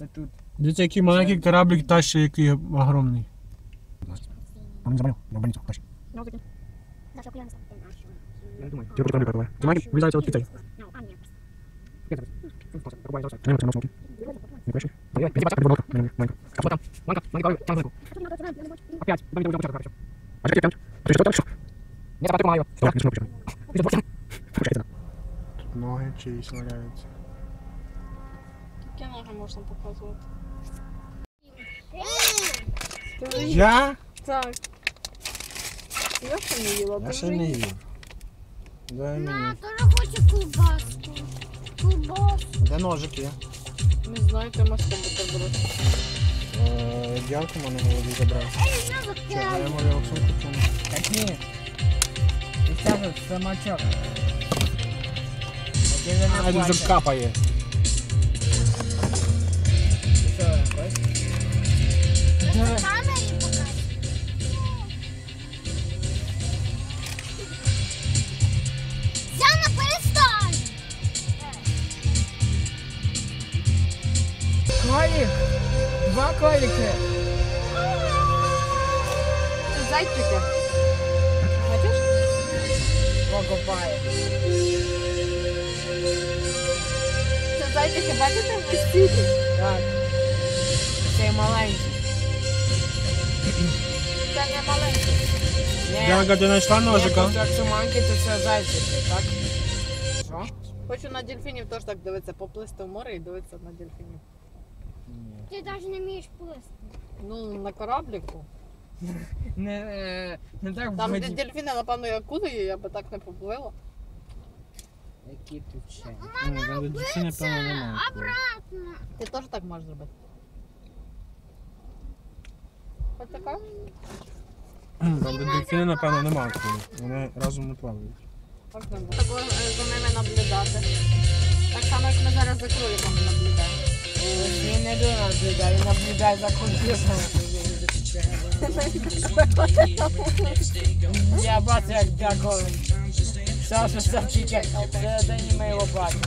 Це тут. Дивіться, який маленький кораблик тащить, який огромний. Он не заболел, я в больницу тащит. Я думаю. Тебе кораблик какой. Знаете, вылезайте вот китай. Я. Опять. А что ты Ты что там? Что? Не забудь. Пушай Тут ноги чиїсь валяються Які ноги можна показувати? Я? Так. Я ще не їла, Я ти ще вже не їла. їв. Дай мені. На, тоже хочу колбаску. Колбаску. Де ножик є? Не знаю, ти можеш себе брати. Е, Діалку в мене голові забрав. Эй, надо Що, а я пять. маю сумку чому? Так ні. І це вже самочок. Який ви А, не тут вже бачите. капає. В камере пока. Яна, перестань. Колік! Два коліки! Це зайчики. Бачиш? Покопає. Це зайчики, бачите, в стілі. Так. Цей маленький. Це не маленький. Ні. Діалка, ти знайшла ножика? Ні, Якщо маленький, то це зайчики, так? Що? Хочу на дельфінів теж так дивитися, поплисти в море і дивитися на дельфінів. Ты даже не умеешь плыть. Ну, на корабліку. Не, е, не так в Там, де воді. дельфіни, напевно, як акули, я би так не поплила. Які тут ще? Ну, там дельфіни, напевно, немає. Обратно. Ти теж так можеш зробити. Ось така? Там де дельфіни, напевно, немає. Вони разом не плавають. Так не буде. Так е, за ними наблюдати. Так само, як ми зараз за кроликами наблюдаємо. Він не дуже наблюдає, він наблюдає за комп'ютером. Я бачу, як дякую. Все, що все тільки всередині ми його бачимо.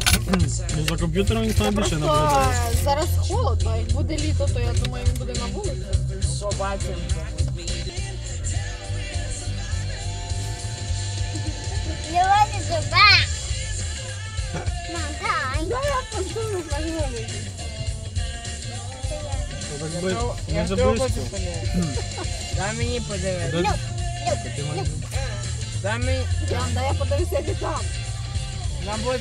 Ну, За комп'ютером ніхто не більше Просто наблюдає. е, зараз холодно, а як буде літо, то я думаю, він буде на вулиці. Побачимо. Давай зуба. Мам, дай. Да, я подумаю, пожалуй. То так Я би- того- Не Я за того близько. хочу подивитися. Дай мені подивитися. Де- Ти маєш- Дай мені. Я, да, я подивлюся, як і там. Нам буде...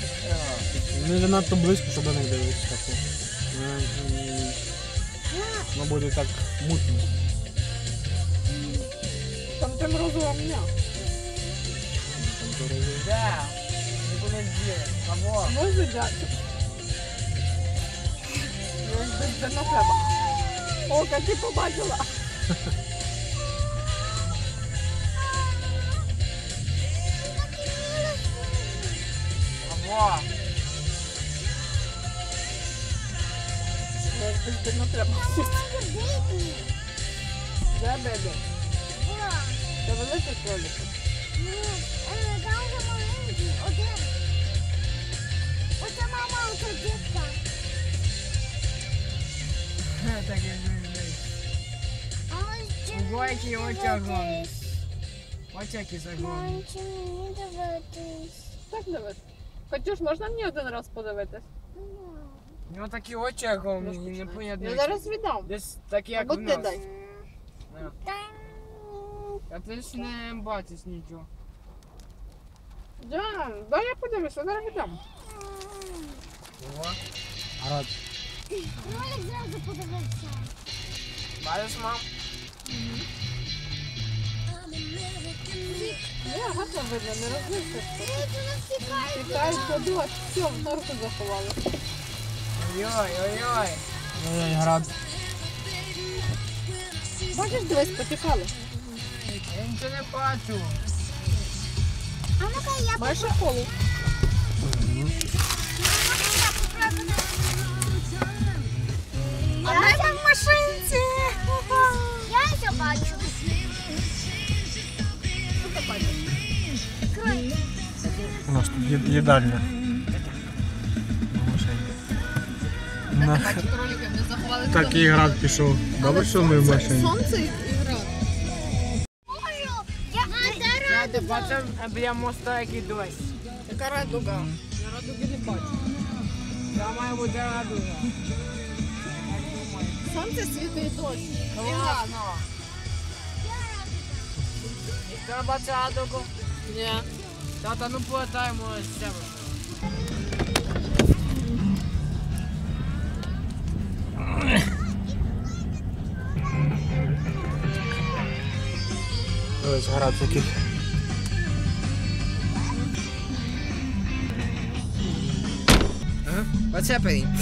Не занадто близько, щоб не дивитися. таку. Е, м, Ну, буде так мутно. Там мене. Там дорозі. Де? Не діли. Кого? Може дядько? Це не треба. О, як ти побачила. Кого? Це не треба. Де бебі? Це великий кролик. Там вже маленький, один. Оце мама, оце дітка. Так і зробив. А ось чи Ого, які мені очі огромні. дивитись? Ось які загони. Мам, чи мені дивитись? Так дивись. Катюш, можна мені один раз подивитись? У нього такі очі огромні, і непонятно. Я зараз віддам. Десь такі, як Або у ти нас. дай. На. Та А ти ж не бачиш нічого. Да, да, я подивлюся, я зараз віддам. Ого. А рад. Кролик зразу подивився. Бачиш, мам? Ні, гарно видно, не розлися. Ей, ти нас тікає. Тікають, ходила, все, в норку заховали. Ой, ой, ой. Ой, град. Бачиш, дивись, потікали. Я нічого не бачу. А ну-ка я Маєш школу. А ми в машинці. Я ще бачу. Що ти бачиш? Кролик. У нас тут є- їдальня. На машині. Бачиш, кролики не заховали. Такий град пішов. Добре, що ми в машині. Сонце і гра. Я ти бачив е, біля моста, який дощ. Яка радуга? Я радуги не бачу. Там має бути радуга. Сонце світить дощ. Ладно. Ти не бачив радугу? Ні. Тата, ну повертаємо з себе. Ось град такий. What's happening?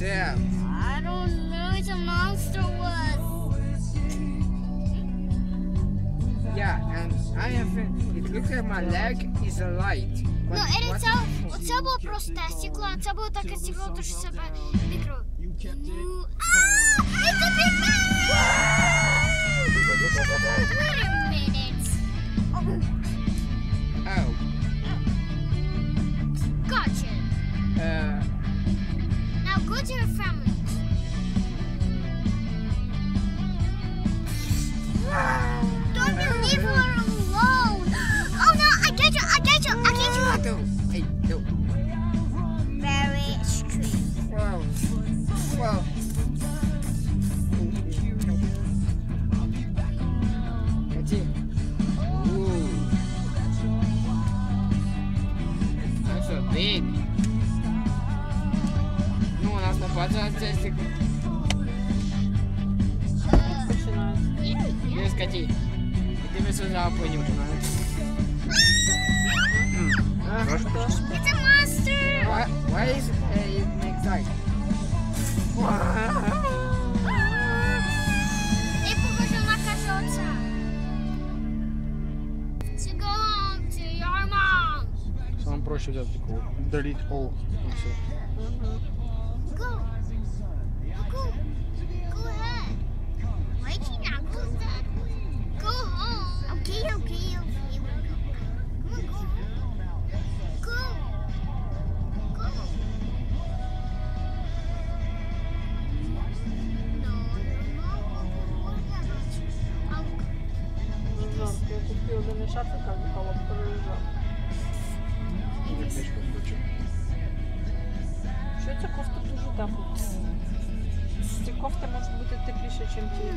Damn. I don't know. It's a monster was. Yeah, and I have it looks like my leg is a light. Ну, і це, оце було просте стекло, а це було таке стекло, то що себе мікро. Ну, а, it's a Oh, Gotcha. uh, So big. Ну, у нас нападает цестик. Дивись, Кати. І ти ми сюди опинів. It's a monster. Why, why is uh, it 30 hole. Go. Go. Go ahead. Why'd go Go home. Okay, okay. Ці може бути тепліше, ніж ті.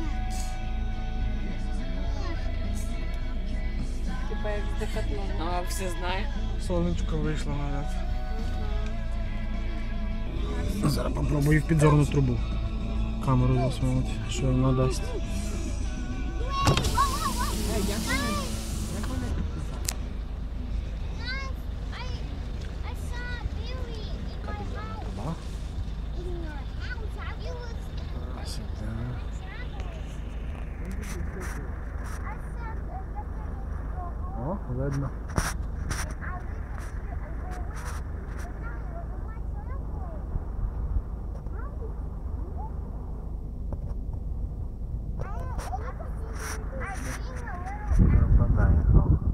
Типа як з декатлону. А, все знає. Сонечко вийшло назад. Зараз попробую в підзорну трубу. Камеру засунути, що вона дасть. Uh, О, видно. Пропадає. His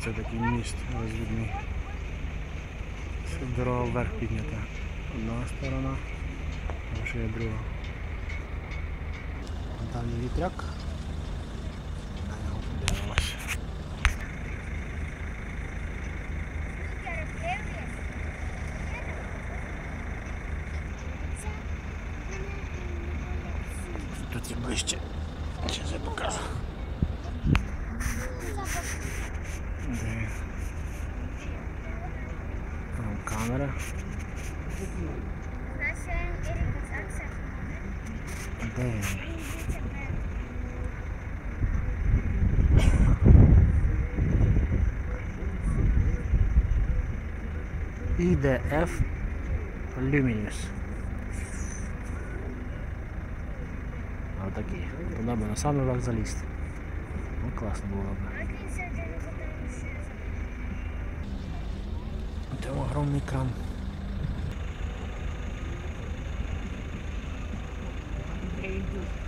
Оце такий міст розвідний. Це дорога вверх піднята. Одна сторона, а ще є друга. Там є вітряк. На нього подивимось. Тут і ближче. Зараз я покажу. Там камера. У нас. Да. EDF Luminous. Вот такие. Туда бы на самый вокзалист. Ну классно было бы. Там огромный кран. Перейдешь.